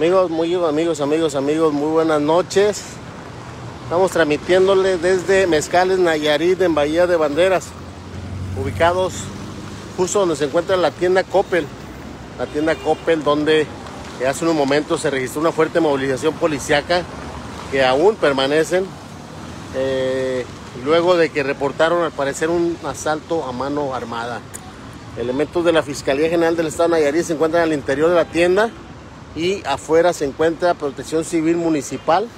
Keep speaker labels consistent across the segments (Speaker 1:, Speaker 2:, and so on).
Speaker 1: Amigos, muy amigos, amigos, amigos, muy buenas noches. Estamos transmitiéndole desde Mezcales, Nayarit, en Bahía de Banderas, ubicados justo donde se encuentra la tienda Coppel. La tienda Coppel, donde hace unos momentos se registró una fuerte movilización policiaca que aún permanecen. Eh, luego de que reportaron al parecer un asalto a mano armada. Elementos de la Fiscalía General del Estado de Nayarit se encuentran al interior de la tienda y afuera se encuentra Protección Civil Municipal,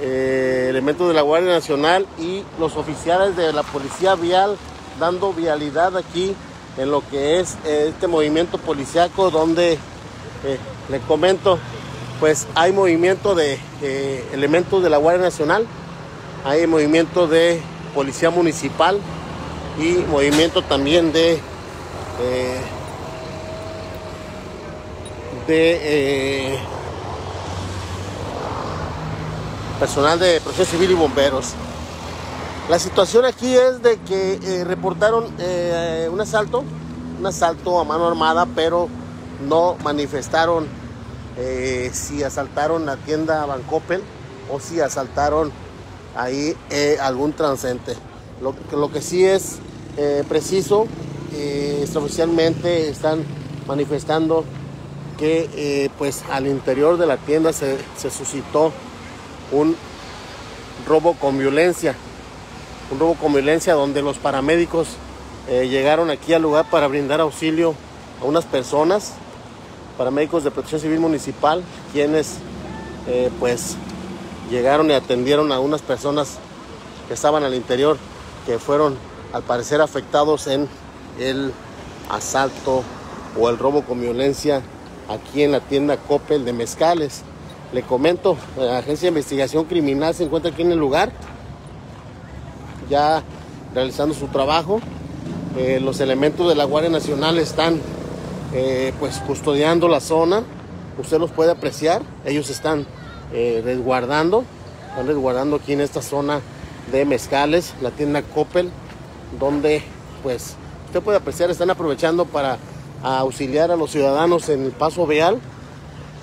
Speaker 1: eh, elementos de la Guardia Nacional y los oficiales de la Policía Vial dando vialidad aquí en lo que es eh, este movimiento policiaco donde eh, le comento pues hay movimiento de elementos de la Guardia Nacional, hay movimiento de Policía Municipal y movimiento también de de eh, personal de protección civil y bomberos. La situación aquí es de que eh, reportaron eh, un asalto, un asalto a mano armada, pero no manifestaron si asaltaron la tienda Bancoppel o si asaltaron ahí algún transente. Lo, lo, que sí es preciso, oficialmente están manifestando que eh, pues al interior de la tienda se, suscitó un robo con violencia, un robo con violencia donde los paramédicos eh, llegaron aquí al lugar para brindar auxilio a unas personas, paramédicos de protección civil municipal, quienes eh, pues llegaron y atendieron a unas personas que estaban al interior, que fueron al parecer afectados en el asalto o el robo con violencia aquí en la tienda Coppel de Mezcales. Le comento, la Agencia de Investigación Criminal se encuentra aquí en el lugar, ya realizando su trabajo. Eh, los elementos de la Guardia Nacional están eh, pues custodiando la zona. Usted los puede apreciar. Ellos están eh, resguardando, están resguardando aquí en esta zona de Mezcales, la tienda Coppel, donde pues usted puede apreciar, están aprovechando para a auxiliar a los ciudadanos en el paso vial.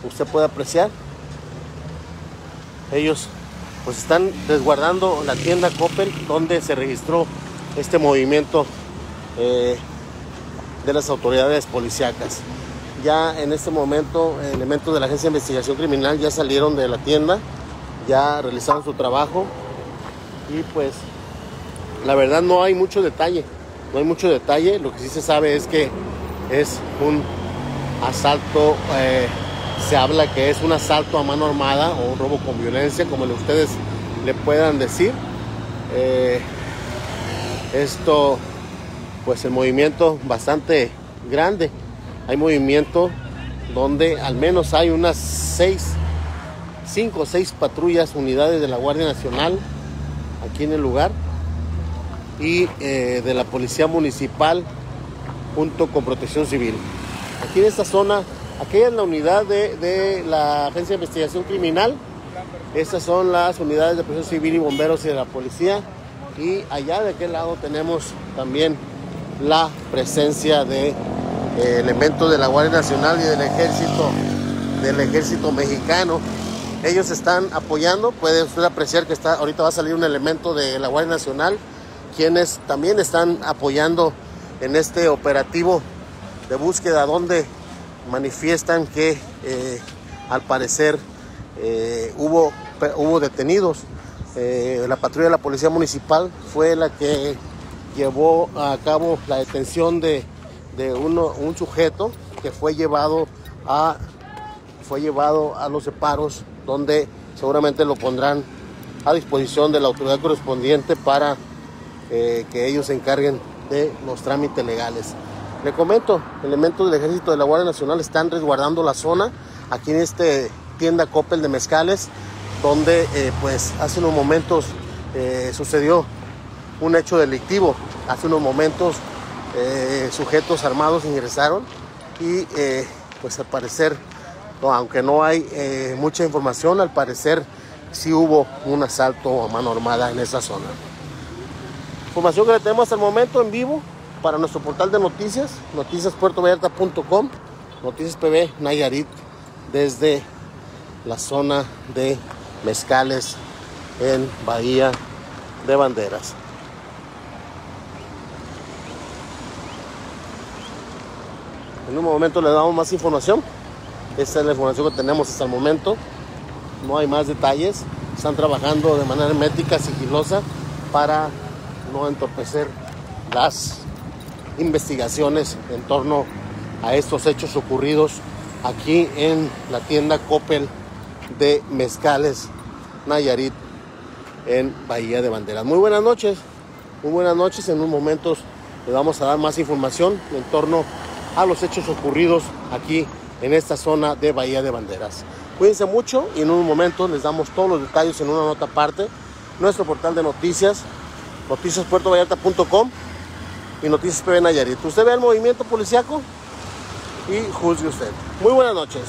Speaker 1: Usted puede apreciar. Ellos pues están resguardando la tienda Coppel donde se registró este movimiento eh, de las autoridades policíacas. Ya en este momento elementos de la Agencia de Investigación Criminal ya salieron de la tienda, ya realizaron su trabajo y pues la verdad no hay mucho detalle, no hay mucho detalle, lo que sí se sabe es que es un asalto, eh, se habla que es un asalto a mano armada o un robo con violencia, como ustedes le puedan decir. Eh, esto, pues el movimiento bastante grande. Hay movimiento donde al menos hay unas seis, cinco o seis patrullas, unidades de la Guardia Nacional aquí en el lugar y eh, de la Policía Municipal junto con Protección Civil. Aquí en esta zona, aquí es la unidad de, la Agencia de Investigación Criminal. Estas son las unidades de Protección Civil y Bomberos y de la Policía. Y allá de aquel lado tenemos también la presencia de eh, elementos de la Guardia Nacional y del Ejército, del Ejército Mexicano. Ellos están apoyando, puede usted apreciar que está, ahorita va a salir un elemento de la Guardia Nacional, quienes también están apoyando en este operativo de búsqueda donde manifiestan que eh, al parecer eh, hubo, hubo detenidos. Eh, la patrulla de la Policía Municipal fue la que llevó a cabo la detención de, uno, un sujeto que fue llevado a fue llevado a los separos donde seguramente lo pondrán a disposición de la autoridad correspondiente para que ellos se encarguen de los trámites legales. Le comento, elementos del ejército de la Guardia Nacional están resguardando la zona aquí en este tienda Coppel de Mezcales, donde eh, pues hace unos momentos eh, sucedió un hecho delictivo. Hace unos momentos eh, sujetos armados ingresaron y pues al parecer, aunque no hay mucha información, al parecer sí hubo un asalto a mano armada en esa zona. Información que tenemos hasta el momento en vivo para nuestro portal de noticias, noticiaspuertovallarta.com, Noticias PB Nayarit, desde la zona de mezcales en Bahía de Banderas. En un momento le damos más información. Esta es la información que tenemos hasta el momento. No hay más detalles. Están trabajando de manera hermética, sigilosa, para no entorpecer las investigaciones en torno a estos hechos ocurridos aquí en la tienda Coppel de Mezcales Nayarit en Bahía de Banderas. Muy buenas noches, muy buenas noches. En unos momentos le vamos a dar más información en torno a los hechos ocurridos aquí en esta zona de Bahía de Banderas. Cuídense mucho y en un momento les damos todos los detalles en una nota aparte. Nuestro portal de noticias, noticiaspuertovallarta.com y Noticias PB Nayarit. Usted ve el movimiento policiaco y juzgue usted. Muy buenas noches.